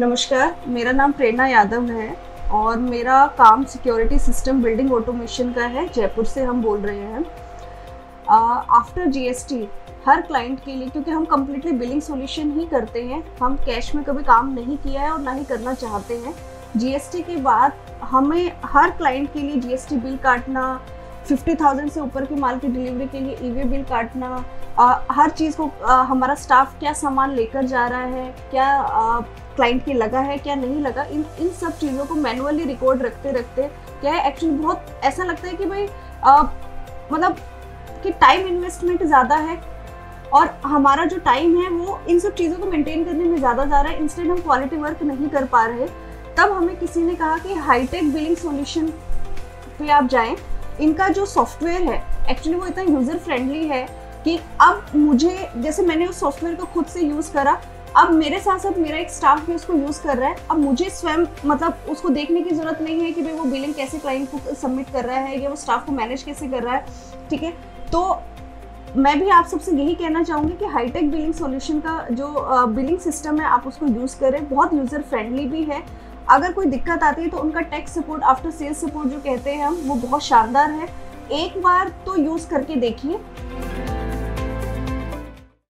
नमस्कार, मेरा नाम प्रेरणा यादव है और मेरा काम सिक्योरिटी सिस्टम बिल्डिंग ऑटोमेशन का है, जयपुर से हम बोल रहे हैं। आफ्टर जीएसटी हर क्लाइंट के लिए, क्योंकि हम कम्प्लीटली बिलिंग सॉल्यूशन ही करते हैं, हम कैश में कभी काम नहीं किया है और ना ही करना चाहते हैं। जीएसटी के बाद हमें हर क्लाइंट के लिए जीएसटी बिल काटना फिफ्टी थाउज़ेंड से ऊपर के माल की डिलीवरी के लिए ईवे बिल काटना आ, हर चीज़ को आ, हमारा स्टाफ क्या सामान लेकर जा रहा है क्या क्लाइंट की लगा है क्या नहीं लगा इन इन सब चीज़ों को मैनुअली रिकॉर्ड रखते रखते क्या है एक्चुअली बहुत ऐसा लगता है कि भाई मतलब कि टाइम इन्वेस्टमेंट ज़्यादा है और हमारा जो टाइम है वो इन सब चीज़ों को मेंटेन करने में ज़्यादा जा रहा है इंस्टेंट हम क्वालिटी वर्क नहीं कर पा रहे। तब हमें किसी ने कहा कि हाईटेक बिलिंग सोल्यूशन पे आप जाएँ इनका जो सॉफ्टवेयर है एक्चुअली वो इतना यूज़र फ्रेंडली है कि अब मुझे, जैसे मैंने उस सॉफ्टवेयर को खुद से यूज़ करा, अब मेरे साथ साथ मेरा एक स्टाफ भी उसको यूज़ कर रहा है, अब मुझे स्वयं मतलब उसको देखने की ज़रूरत नहीं है कि भाई वो बिलिंग कैसे क्लाइंट को सबमिट कर रहा है या वो स्टाफ को मैनेज कैसे कर रहा है, ठीक है? तो मैं भी आप सबसे यही कहना चाहूँगी कि हाईटेक बिलिंग सॉल्यूशन का जो बिलिंग सिस्टम है, आप उसको यूज़ करें। बहुत यूज़र फ्रेंडली भी है अगर कोई दिक्कत आती है तो उनका tax support after sales support जो कहते हैं हम, वो बहुत शानदार है। एक बार तो यूज़ करके देखिए।